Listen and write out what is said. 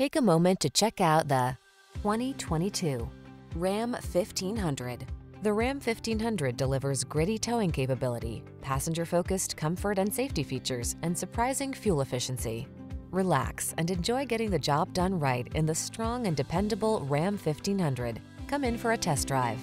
Take a moment to check out the 2022 Ram 1500. The Ram 1500 delivers gritty towing capability, passenger-focused comfort and safety features, and surprising fuel efficiency. Relax and enjoy getting the job done right in the strong and dependable Ram 1500. Come in for a test drive.